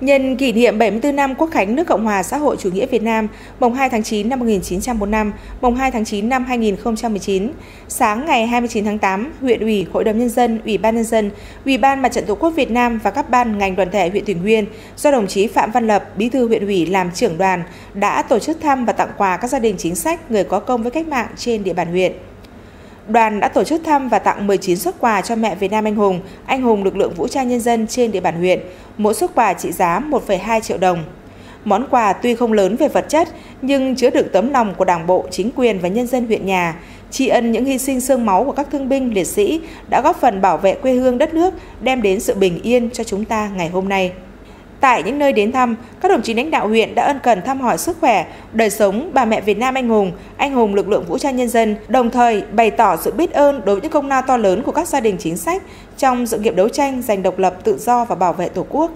Nhân kỷ niệm 74 năm Quốc khánh nước Cộng hòa xã hội chủ nghĩa Việt Nam, mùng 2 tháng 9 năm 1945, mùng 2 tháng 9 năm 2019, sáng ngày 29 tháng 8, huyện ủy, Hội đồng nhân dân, Ủy ban nhân dân, Ủy ban Mặt trận Tổ quốc Việt Nam và các ban ngành đoàn thể huyện Thủy Nguyên do đồng chí Phạm Văn Lập, Bí thư huyện ủy làm trưởng đoàn đã tổ chức thăm và tặng quà các gia đình chính sách người có công với cách mạng trên địa bàn huyện. Đoàn đã tổ chức thăm và tặng 19 xuất quà cho mẹ Việt Nam anh hùng, anh hùng lực lượng vũ trang nhân dân trên địa bàn huyện, mỗi xuất quà trị giá 1,2 triệu đồng. Món quà tuy không lớn về vật chất nhưng chứa đựng tấm lòng của Đảng bộ, chính quyền và nhân dân huyện nhà, tri ân những hy sinh xương máu của các thương binh liệt sĩ đã góp phần bảo vệ quê hương đất nước, đem đến sự bình yên cho chúng ta ngày hôm nay. Tại những nơi đến thăm, các đồng chí lãnh đạo huyện đã ân cần thăm hỏi sức khỏe, đời sống bà mẹ Việt Nam anh hùng, anh hùng lực lượng vũ trang nhân dân, đồng thời bày tỏ sự biết ơn đối với những công lao to lớn của các gia đình chính sách trong sự nghiệp đấu tranh giành độc lập, tự do và bảo vệ Tổ quốc.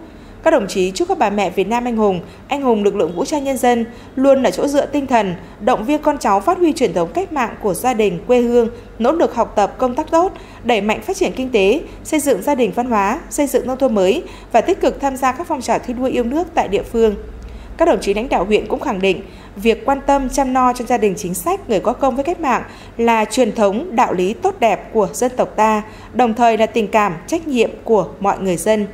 Các đồng chí chúc các bà mẹ Việt Nam anh hùng, anh hùng lực lượng vũ trang nhân dân luôn là chỗ dựa tinh thần, động viên con cháu phát huy truyền thống cách mạng của gia đình, quê hương, nỗ lực học tập công tác tốt, đẩy mạnh phát triển kinh tế, xây dựng gia đình văn hóa, xây dựng nông thôn mới và tích cực tham gia các phong trào thi đua yêu nước tại địa phương. Các đồng chí lãnh đạo huyện cũng khẳng định việc quan tâm chăm no cho gia đình chính sách người có công với cách mạng là truyền thống đạo lý tốt đẹp của dân tộc ta, đồng thời là tình cảm, trách nhiệm của mọi người dân.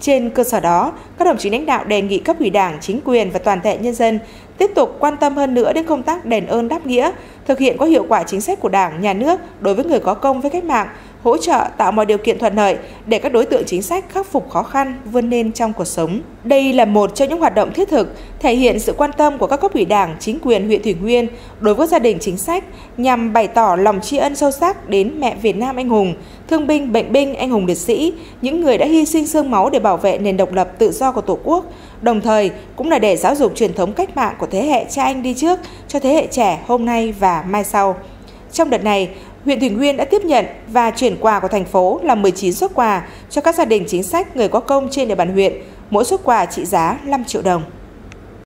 Trên cơ sở đó, các đồng chí lãnh đạo đề nghị cấp ủy Đảng, chính quyền và toàn thể nhân dân tiếp tục quan tâm hơn nữa đến công tác đền ơn đáp nghĩa, thực hiện có hiệu quả chính sách của Đảng, nhà nước đối với người có công với cách mạng, hỗ trợ tạo mọi điều kiện thuận lợi để các đối tượng chính sách khắc phục khó khăn, vươn lên trong cuộc sống. Đây là một trong những hoạt động thiết thực thể hiện sự quan tâm của các cấp ủy Đảng, chính quyền huyện Thủy Nguyên đối với gia đình chính sách nhằm bày tỏ lòng tri ân sâu sắc đến mẹ Việt Nam anh hùng, thương binh, bệnh binh, anh hùng liệt sĩ, những người đã hy sinh xương máu để bảo vệ nền độc lập tự do của Tổ quốc, đồng thời cũng là để giáo dục truyền thống cách mạng của thế hệ cha anh đi trước cho thế hệ trẻ hôm nay và mai sau. Trong đợt này, huyện Thủy Nguyên đã tiếp nhận và chuyển quà của thành phố là 19 xuất quà cho các gia đình chính sách người có công trên địa bàn huyện, mỗi xuất quà trị giá 5 triệu đồng.